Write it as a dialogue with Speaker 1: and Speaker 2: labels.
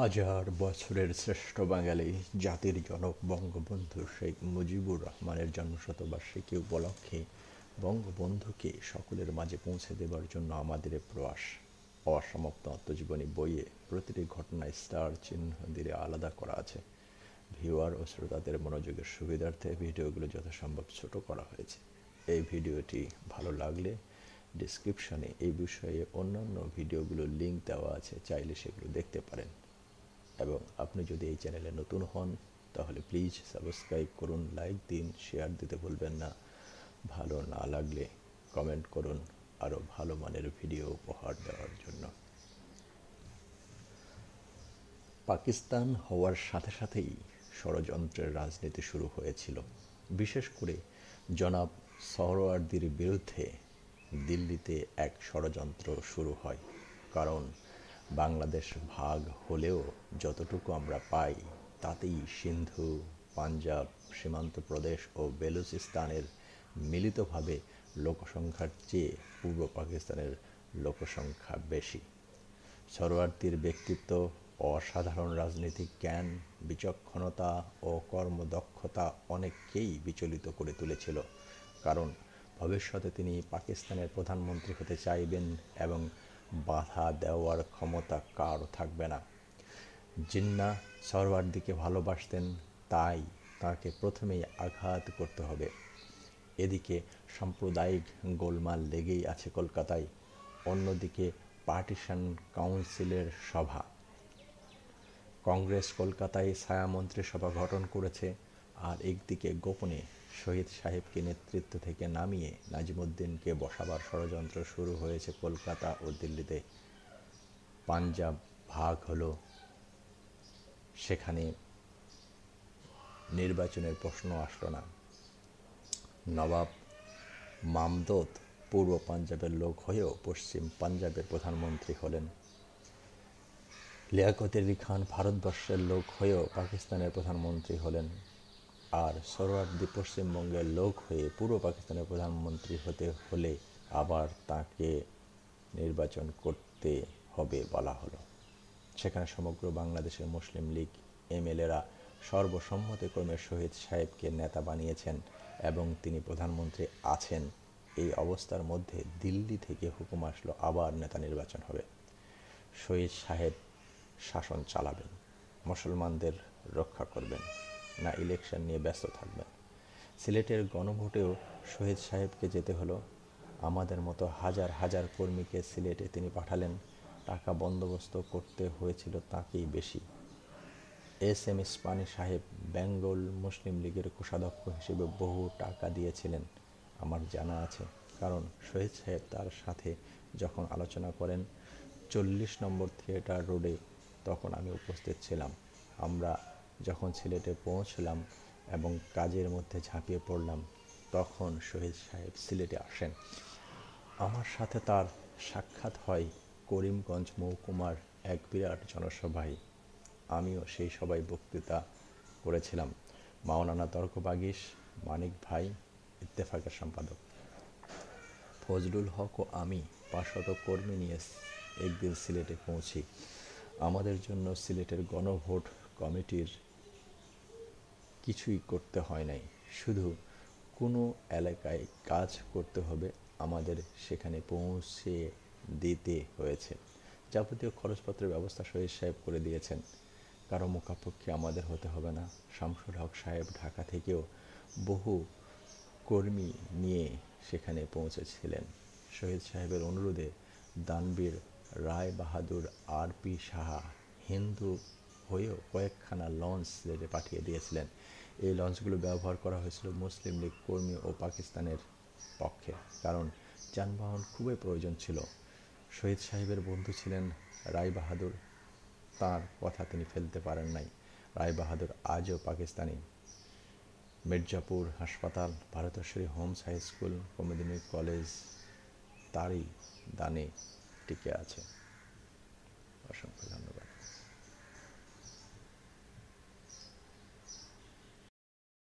Speaker 1: হাজার বছরের শ্রেষ্ঠ বাঙালি জাতির জনক বঙ্গবন্ধু শেখ মুজিবুর রহমানের জন্মশতবার্ষিকী উপলক্ষে বঙ্গবন্ধুকে সকলের মাঝে পৌঁছে দেবার জন্য আমাদের প্রয়াস। অসমাপ্ত আত্মজীবনী বইয়ে প্রতিটি ঘটনায় স্টার চিহ্ন দিয়ে আলাদা করা আছে। ভিউয়ার ও শ্রোতাদের মনোযোগের সুবিধার্থে ভিডিওগুলো যথাসম্ভব ছোট করা হয়েছে। এই ভিডিওটি ভালো লাগলে ডিসক্রিপশনে এই বিষয়ে অন্যান্য ভিডিওগুলোর লিঙ্ক দেওয়া আছে, চাইলে সেগুলো দেখতে পারেন। এবং আপনি যদি এই চ্যানেলে নতুন হন, তাহলে প্লিজ সাবস্ক্রাইব করুন লাইক দিন শেয়ার দিতে ভুলবেন না। ভালো না লাগলে কমেন্ট করুন আরও ভালো মানের ভিডিও উপহার দেওয়ার জন্য। পাকিস্তান হওয়ার সাথে সাথেই ষড়যন্ত্রের রাজনীতি শুরু হয়েছিল। বিশেষ করে জনাব সহরওয়ার্দির বিরুদ্ধে দিল্লিতে এক ষড়যন্ত্র শুরু হয়। কারণ বাংলাদেশ ভাগ হলেও যতটুকু আমরা পাই, তাতেই সিন্ধু, পাঞ্জাব, সীমান্ত প্রদেশ ও বেলুচিস্তানের মিলিতভাবে লোকসংখ্যার চেয়ে পূর্ব পাকিস্তানের লোকসংখ্যা বেশি। সরোয়ার্দির ব্যক্তিত্ব, অসাধারণ রাজনৈতিক জ্ঞান, বিচক্ষণতা ও কর্মদক্ষতা অনেককেই বিচলিত করে তুলেছিল। কারণ ভবিষ্যতে তিনি পাকিস্তানের প্রধানমন্ত্রী হতে চাইবেন এবং বাধা দেওয়ার ক্ষমতা কারও থাকবে না। জিন্না সরওয়ার্দিকে ভালোবাসতেন, তাই তাকে প্রথমেই আঘাত করতে হবে। এদিকে সাম্প্রদায়িক গোলমাল লেগেই আছে কলকাতায়, অন্যদিকে পার্টিশন কাউন্সিলের সভা। কংগ্রেস কলকাতায় ছায়া মন্ত্রিসভা গঠন করেছে, আর একদিকে গোপনে শহীদ সাহেবকে নেতৃত্ব থেকে নামিয়ে নাজিমুদ্দিনকে বসাবার ষড়যন্ত্র শুরু হয়েছে কলকাতা ও দিল্লিতে। পাঞ্জাব ভাগ হলো। সেখানে নির্বাচনের প্রশ্ন আসলো না। নবাব মামদোদ পূর্ব পাঞ্জাবের লোক হয়েও পশ্চিম পাঞ্জাবের প্রধানমন্ত্রী হলেন। লিয়াকত আলী খান ভারতবর্ষের লোক হয়েও পাকিস্তানের প্রধানমন্ত্রী হলেন। আর সরোয়ার্দি পশ্চিমবঙ্গের লোক হয়ে পূর্ব পাকিস্তানের প্রধানমন্ত্রী হতে হলে আবার তাকে নির্বাচন করতে হবে বলা হলো। সেখানে সমগ্র বাংলাদেশের মুসলিম লীগ এমএলএরা সর্বসম্মতিক্রমে শহীদ সাহেবকে নেতা বানিয়েছেন এবং তিনি প্রধানমন্ত্রী আছেন। এই অবস্থার মধ্যে দিল্লি থেকে হুকুম আসলো আবার নেতা নির্বাচন হবে। শহীদ সাহেব শাসন চালাবেন, মুসলমানদের রক্ষা করবেন। না ইলেকশন নিয়ে ব্যস্ত থাকবেন। সিলেটের গণভোটেও শহীদ সাহেবকে যেতে হলো। আমাদের মতো হাজার হাজার কর্মীকে সিলেটে তিনি পাঠালেন। টাকা বন্দোবস্ত করতে হয়েছিল তাকেই বেশি। এস এম ইসমানি সাহেব বেঙ্গল মুসলিম লীগের কোষাধ্যক্ষ হিসেবে বহু টাকা দিয়েছিলেন, আমার জানা আছে। কারণ শহীদ সাহেব তার সাথে যখন আলোচনা করেন চল্লিশ নম্বর থিয়েটার রোডে, তখন আমি উপস্থিত ছিলাম। আমরা যখন সিলেটে পৌঁছলাম এবং কাজের মধ্যে ঝাঁপিয়ে পড়লাম, তখন শহীদ সাহেব সিলেটে আসেন। আমার সাথে তার সাক্ষাৎ হয় করিমগঞ্জ মহকুমার এক বিরাট জনসভায়। আমিও সেই সবাই বক্তৃতা করেছিলাম। মাওনানা তর্ক বাগিস মানিক ভাই, ইত্তেফাকের সম্পাদক। ফজলুল হক ও আমি পাঁচশত কর্মী নিয়ে একদিন সিলেটে পৌঁছি। আমাদের জন্য সিলেটের গণভোট কমিটির কিছুই করতে হয় নাই। শুধু কোনো এলাকায় কাজ করতে হবে, আমাদের সেখানে পৌঁছে দিতে হয়েছে। যাবতীয় খরচপত্রের ব্যবস্থা শহীদ সাহেব করে দিয়েছেন। কারও মুখাপক্ষে আমাদের হতে হবে না। শামসুল হক সাহেব ঢাকা থেকেও বহু কর্মী নিয়ে সেখানে পৌঁছেছিলেন। শহীদ সাহেবের অনুরোধে দানবীর রায় বাহাদুর আর পি সাহা হিন্দু হয়েও কয়েকখানা লঞ্চ পাঠিয়ে দিয়েছিলেন। এই লঞ্চগুলো ব্যবহার করা হয়েছিল মুসলিম লীগ কর্মী ও পাকিস্তানের পক্ষে, কারণ যানবাহন খুবই প্রয়োজন ছিল। শহীদ সাহেবের বন্ধু ছিলেন রায় বাহাদুর তার কথা তিনি ফেলতে পারেন নাই। রায় বাহাদুর আজও পাকিস্তানি। মির্জাপুর হাসপাতাল Bharateshwari homes high school Kumudini college, তারই দানে টিকে আছে। অসংখ্য ধন্যবাদ।